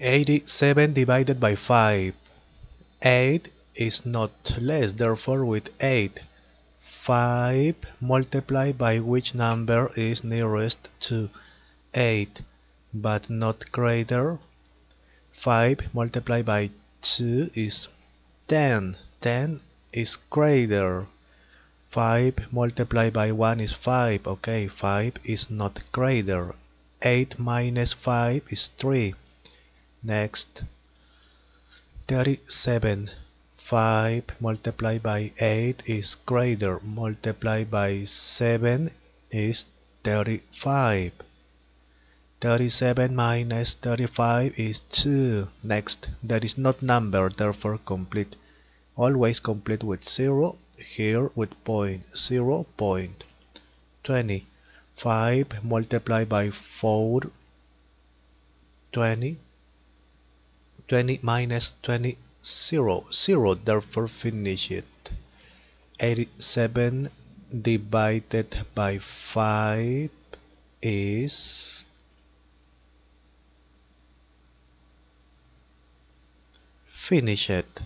87 divided by 5. 8 is not less, therefore with 8. 5 multiplied by which number is nearest to 8 but not greater. 5 multiplied by 2 is 10. 10 is greater. 5 multiplied by 1 is 5. Okay, 5 is not greater. 8 minus 5 is 3. Next, 37. 5 multiplied by 8 is greater. Multiplied by 7 is 35. 37 minus 35 is 2. Next, that is not number, therefore complete. Always complete with 0, here with point, 0 point. 20. 5 multiplied by 4, 20. 20 minus 20, 0, 0, therefore finish it. 87 divided by 5 is finish it.